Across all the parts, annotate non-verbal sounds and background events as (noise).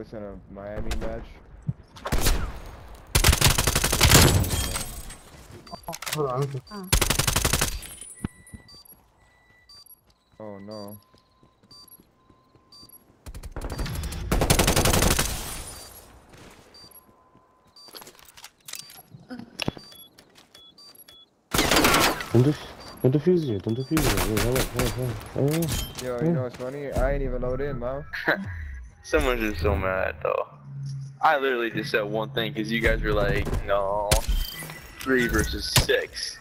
was in a Miami match. Hold on. Oh no. Don't def don't defuse it. Don't defuse it. Wait, hold up, hold up, hold up. Hold. Yo, you know what's funny? I ain't even load in, man. (laughs) Someone's just so mad though. I literally just said one thing because you guys were like, no, three versus six.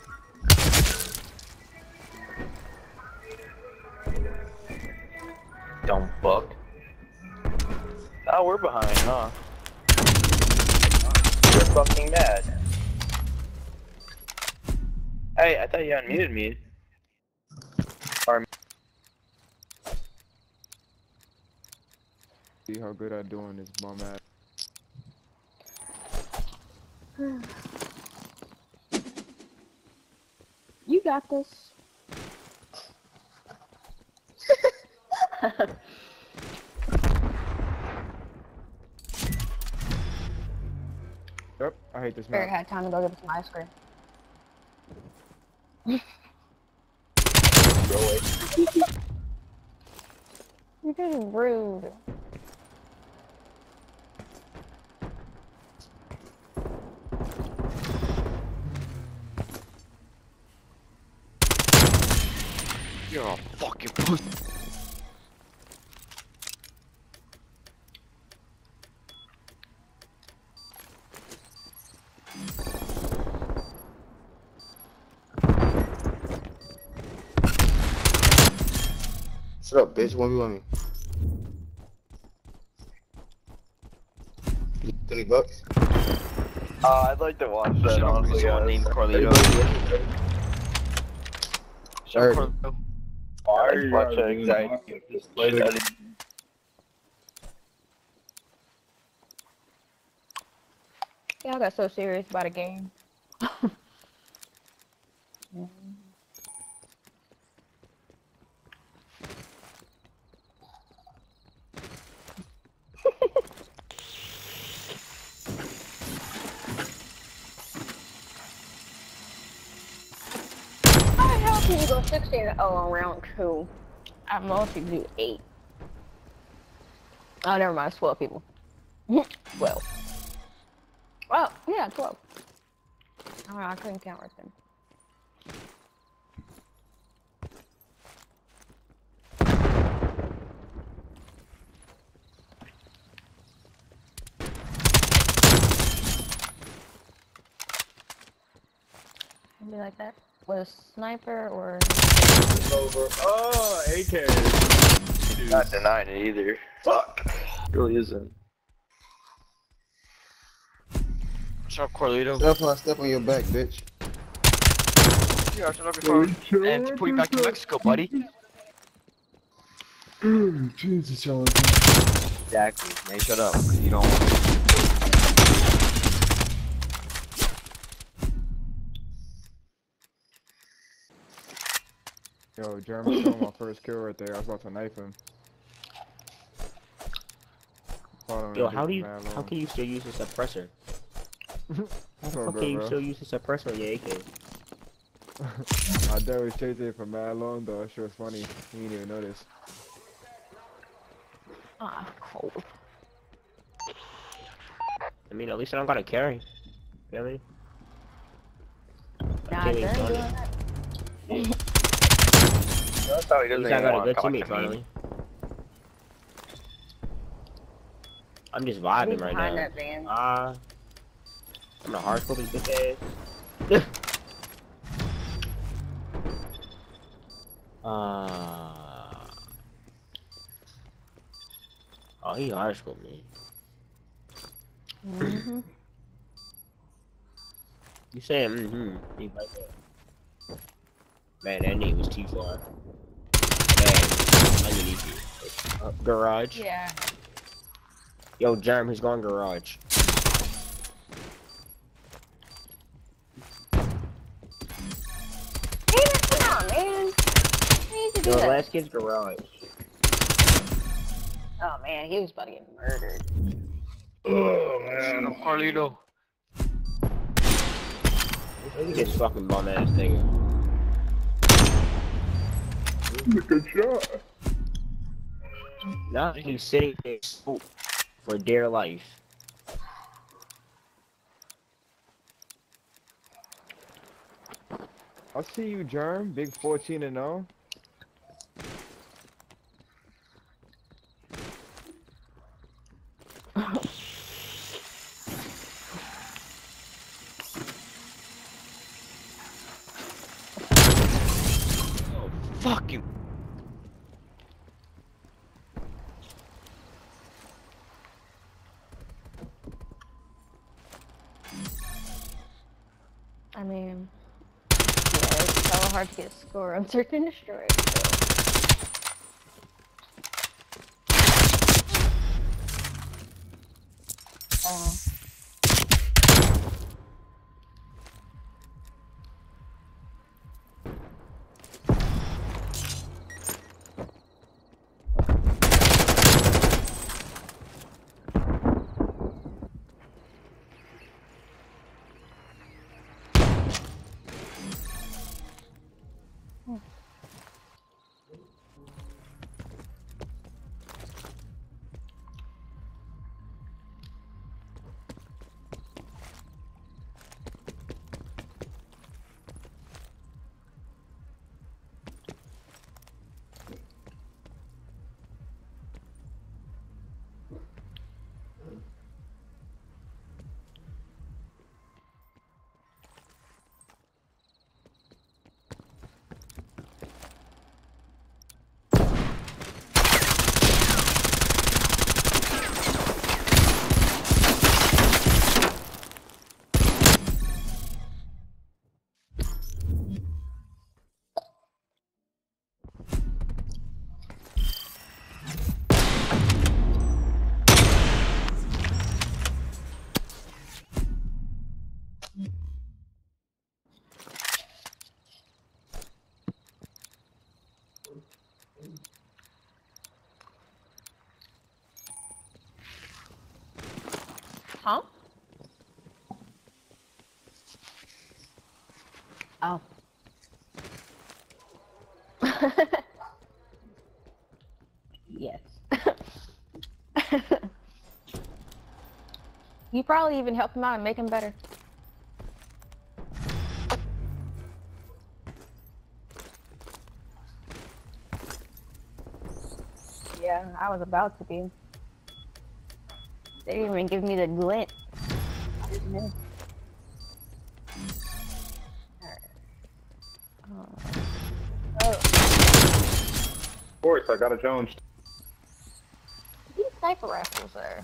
Dumb fuck. Oh, we're behind, huh? You're fucking mad. Hey, I thought you unmuted me. See how good I doing this bum ass. (sighs) You got this. Yep, I hate this Barry map. had time to go get some ice cream. (laughs) You're just rude. You're a fucking pussy. Shut up, bitch. One v one me. Twenty bucks. Uh, I'd like to watch that. Shut up, honestly, someone guys. named Carlito. Shut Heard. Up, I'd watch that exactly. Yeah, I got so serious about a game. You go 16 and 0 on round two? At most you do 8. Oh, never mind, it's 12 people. 12. (laughs) Well, oh, yeah, 12. Oh, I couldn't count right then. Be like that. With a sniper or Oh, AK. Not denying it either. Fuck. Really isn't. What's up, Carlito? Step on, step on your back, bitch. Yeah, shut up before. And to put you back to Mexico, buddy. (clears throat) Jesus, John. Exactly. Man, shut up, You don't. Yo, Jeremy stole my first kill right there. I was about to knife him. Yo, how do you how long. can you still use a suppressor? (laughs) That's How all can good, you bro. still use a suppressor on your AK? My dad was chasing it for mad long though. It sure was funny. He didn't even notice. ah cold. I mean, at least I don't gotta carry. You know what I mean? Nah, Jimmy's Jeremy done doing it. that. That's how he At doesn't least I even got a good to teammate to me. finally. I'm just He's vibing right now. that van. Ah, I'm gonna hard his bitch ass. (laughs) Ah. oh, he hard me. hmm You saying mm-hmm? He like that. Man, that name was too far. Man, underneath you. Uh, garage. Yeah. Yo, Jerm, he's going garage. Damn it, come on, man. You need do Yo, that. last kid's garage. Oh man, he was about to get murdered. Oh Shut up, Carlito. Look at this fucking bum ass nigga. Good shot. Now he's sitting there scoop for dear life. I see you, Jerm. Big 14 and oh. 0. Oh, fuck you. I mean, it's so hard to get a score on Search and Destroy. So. Uh, Oh. (laughs) yes. (laughs) you probably even help him out and make him better. Yeah, I was about to be. They didn't even give me the glint. Sports, I got a Jones. these sniper rifles are.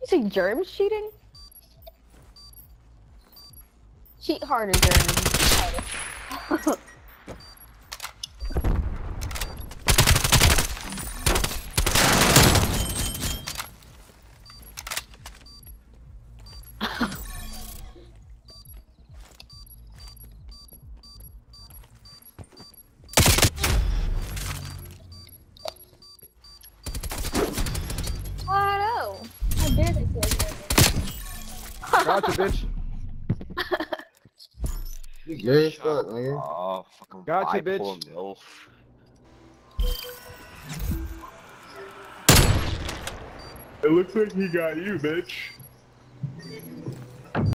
You see Jerm's cheating? Cheat harder, Jerms. (laughs) (laughs) Gotcha, bitch. You gay as fuck, nigga. Oh, fucking Gotcha, bipolar bitch. MILF. It looks like he got you, bitch.